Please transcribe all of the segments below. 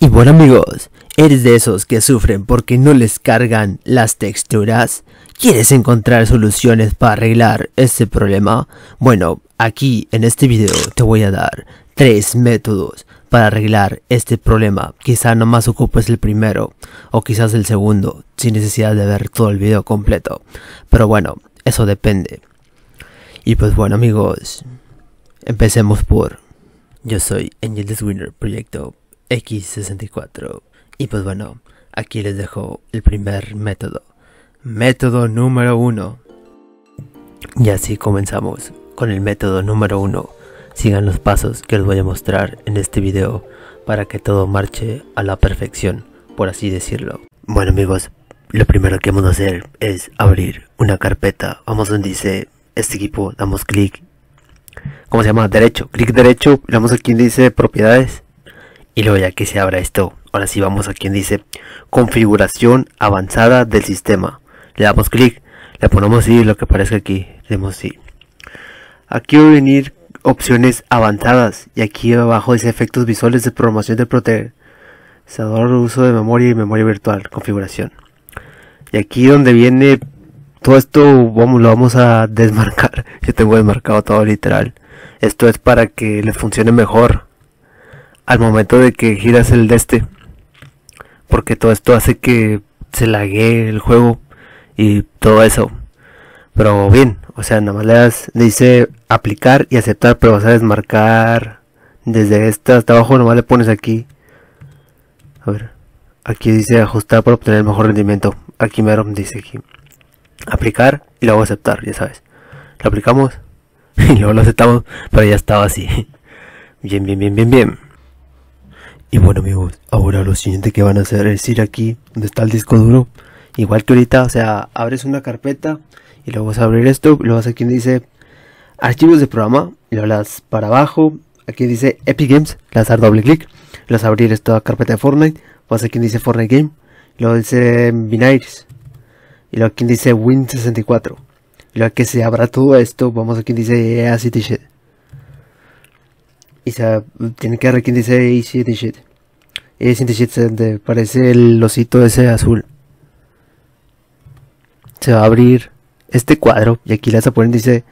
Y bueno amigos, ¿eres de esos que sufren porque no les cargan las texturas? ¿Quieres encontrar soluciones para arreglar este problema? Bueno, aquí en este video te voy a dar tres métodos para arreglar este problema. Quizá nomás ocupes el primero o quizás el segundo sin necesidad de ver todo el video completo. Pero bueno, eso depende. Y pues bueno amigos, empecemos por... Yo soy Angel Winner Proyecto X64. Y pues bueno, aquí les dejo el primer método. Método número uno. Y así comenzamos con el método número uno. Sigan los pasos que les voy a mostrar en este video para que todo marche a la perfección, por así decirlo. Bueno amigos, lo primero que vamos a hacer es abrir una carpeta. Vamos donde dice este equipo, damos clic. ¿Cómo se llama? Derecho. Clic derecho, damos aquí donde dice propiedades y luego ya que se abra esto, ahora sí vamos a quien dice configuración avanzada del sistema. Le damos clic, le ponemos sí, lo que aparece aquí, le damos sí. Aquí va a venir opciones avanzadas y aquí abajo dice efectos visuales de programación de procesador, uso de memoria y memoria virtual, configuración. Y aquí donde viene todo esto vamos, lo vamos a desmarcar. Yo tengo desmarcado todo literal. Esto es para que le funcione mejor al momento de que giras el de este. Porque todo esto hace que se lague el juego y todo eso. Pero bien, o sea, nada más le das, dice aplicar y aceptar, pero vas a desmarcar desde esta hasta abajo, nomás le pones aquí. A ver, aquí dice ajustar para obtener el mejor rendimiento. Aquí mero dice aquí. Aplicar y luego aceptar, ya sabes. Lo aplicamos y luego lo aceptamos, pero ya estaba así. Bien, bien, bien, bien, bien. Y bueno amigos, ahora lo siguiente que van a hacer es ir aquí donde está el disco duro. Igual que ahorita, o sea, abres una carpeta y luego vas a abrir esto, luego vas aquí donde dice archivos de programa y lo das para abajo. Aquí dice Epic Games, le a dar doble clic, le vas a abrir esta carpeta de Fortnite, vas aquí donde dice Fortnite Game, y luego dice Binaries y luego aquí dice Win64. Y luego que se abra todo esto, vamos aquí dice EA City Shit. Y se tiene que ver quien dice City Shit. City Shit parece el osito ese azul. Se va a abrir este cuadro y aquí le vas a poner dice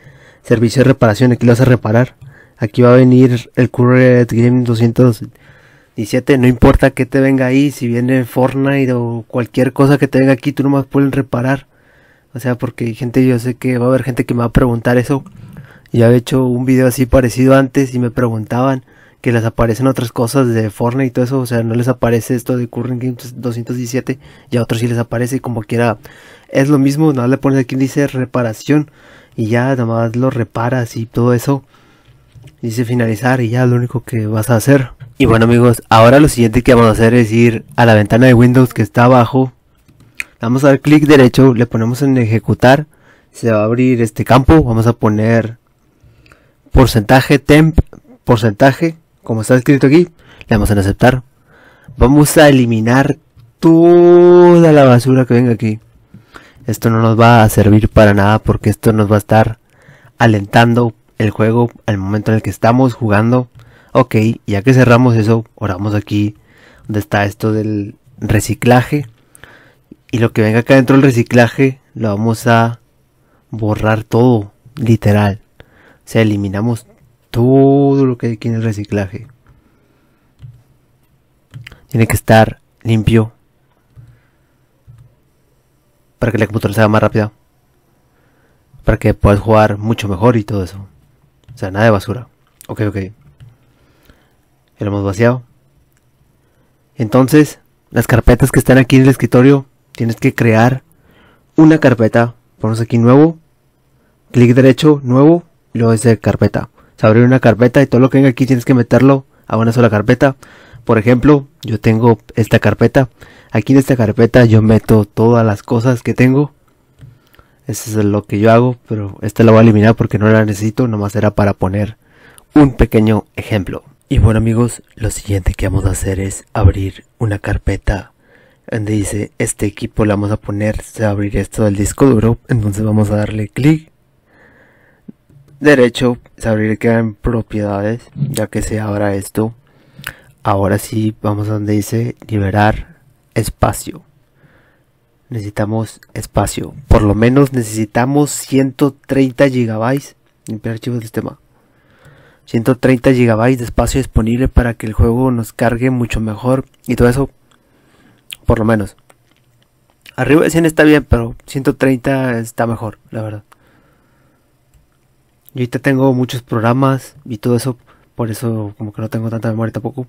servicio de reparación, aquí lo vas a reparar. Aquí va a venir el Current Game 217, no importa que te venga ahí, si viene Fortnite o cualquier cosa que te venga aquí, tú nomás pueden reparar. O sea, porque hay gente, yo sé que va a haber gente que me va a preguntar eso. Ya he hecho un video así parecido antes y me preguntaban que les aparecen otras cosas de Fortnite y todo eso, o sea, no les aparece esto de Current Games 217 y a otros sí les aparece y como quiera es lo mismo, nada le pones aquí dice reparación y ya nada más lo reparas y todo eso. Dice finalizar y ya lo único que vas a hacer. Y bueno amigos, ahora lo siguiente que vamos a hacer es ir a la ventana de Windows que está abajo. Vamos a dar clic derecho, le ponemos en ejecutar. Se va a abrir este campo, vamos a poner porcentaje temp, porcentaje, como está escrito aquí, le damos en aceptar. Vamos a eliminar toda la basura que venga aquí. Esto no nos va a servir para nada porque esto nos va a estar alentando el juego al momento en el que estamos jugando. Ok, ya que cerramos eso, oramos aquí donde está esto del reciclaje. Y lo que venga acá dentro del reciclaje lo vamos a borrar todo, literal. Sea, eliminamos todo lo que hay aquí en el reciclaje. Tiene que estar limpio para que la computadora sea más rápida. Para que puedas jugar mucho mejor y todo eso. O sea, nada de basura. Ok, ok. Lo hemos vaciado. Entonces, las carpetas que están aquí en el escritorio, tienes que crear una carpeta. Ponemos aquí nuevo. Clic derecho, nuevo y luego dice carpeta. Se abre una carpeta y todo lo que venga aquí tienes que meterlo a una sola carpeta. Por ejemplo, yo tengo esta carpeta. Aquí en esta carpeta yo meto todas las cosas que tengo. Eso es lo que yo hago, pero esta la voy a eliminar porque no la necesito, nomás era para poner un pequeño ejemplo. Y bueno amigos, lo siguiente que vamos a hacer es abrir una carpeta donde dice este equipo le vamos a poner, se va a abrir esto del disco duro, entonces vamos a darle clic derecho, se abrir en propiedades, ya que se abra esto. ahora sí vamos a donde dice liberar espacio. Necesitamos espacio. Por lo menos necesitamos 130 gigabytes. Limpiar archivo del sistema. 130 gigabytes de espacio disponible para que el juego nos cargue mucho mejor y todo eso. Por lo menos. Arriba de 100 está bien, pero 130 está mejor, la verdad. Yo ahorita tengo muchos programas y todo eso, por eso como que no tengo tanta memoria tampoco.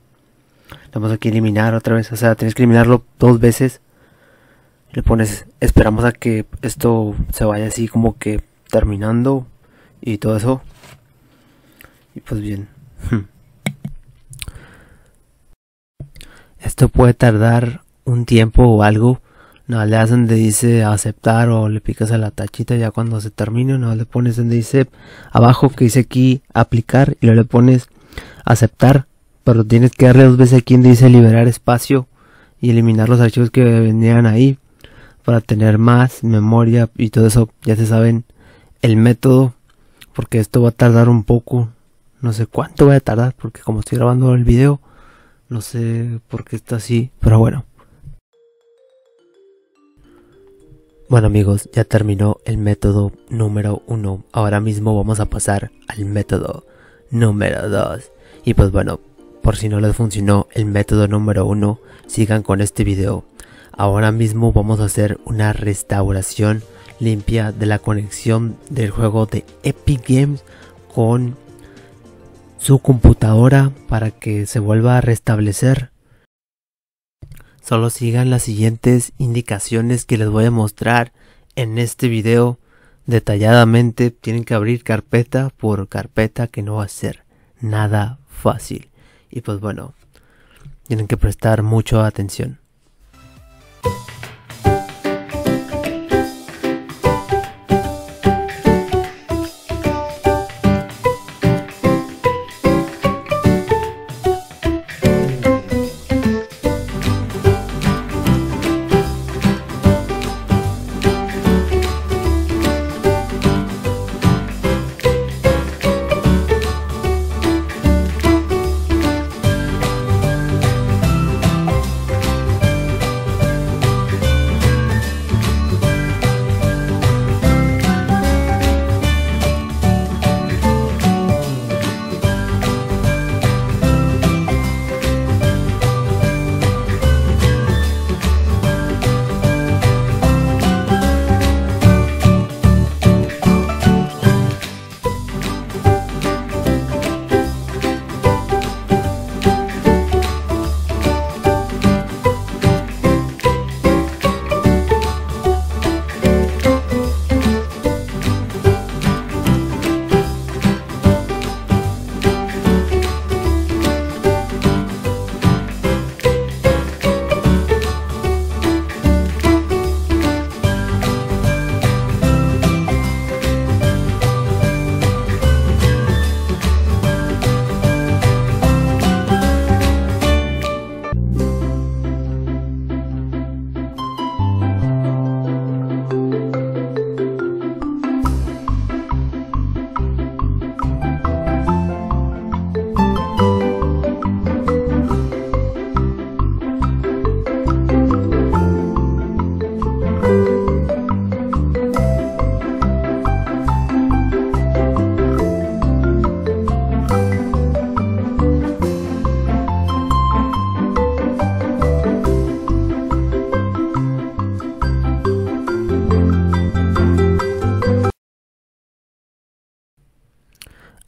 Vamos aquí a eliminar otra vez, o sea, tienes que eliminarlo dos veces. Le pones, esperamos a que esto se vaya así como que terminando y todo eso. Y pues bien. Esto puede tardar un tiempo o algo. No, le das donde dice aceptar o le picas a la tachita ya cuando se termine. No, le pones donde dice abajo que dice aquí aplicar y luego le pones aceptar. Pero tienes que darle dos veces aquí donde dice liberar espacio y eliminar los archivos que venían ahí para tener más memoria y todo eso. Ya se saben el método porque esto va a tardar un poco. No sé cuánto va a tardar porque como estoy grabando el video no sé por qué está así, pero bueno. Bueno amigos, ya terminó el método número uno. Ahora mismo vamos a pasar al método número 2. Y pues bueno, por si no les funcionó el método número uno, sigan con este video. Ahora mismo vamos a hacer una restauración limpia de la conexión del juego de Epic Games con su computadora para que se vuelva a restablecer. Solo sigan las siguientes indicaciones que les voy a mostrar en este video detalladamente. Tienen que abrir carpeta por carpeta que no va a ser nada fácil. Y pues bueno, tienen que prestar mucha atención.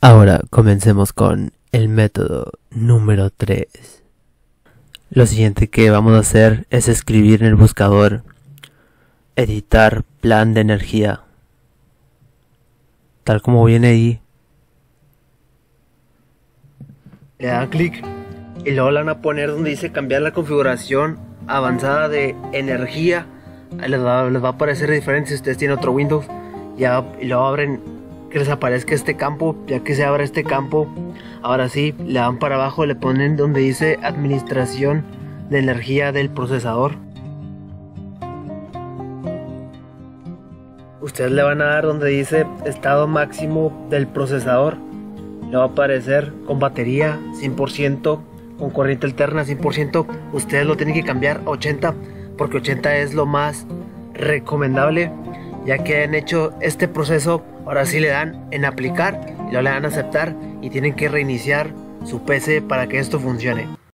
Ahora comencemos con el método número 3. Lo siguiente que vamos a hacer es escribir en el buscador editar plan de energía. Tal como viene ahí. Le dan clic y luego le van a poner donde dice cambiar la configuración avanzada de energía. Ahí les va, les va a aparecer diferente si ustedes tienen otro Windows. Ya, y luego abren que les aparezca este campo, ya que se abra este campo, ahora sí, le dan para abajo, le ponen donde dice administración de energía del procesador. Ustedes le van a dar donde dice estado máximo del procesador. Le va a aparecer con batería 100%, con corriente alterna 100%, ustedes lo tienen que cambiar a 80 porque 80 es lo más recomendable ya que han hecho este proceso, ahora sí le dan en aplicar y lo le dan a aceptar y tienen que reiniciar su PC para que esto funcione.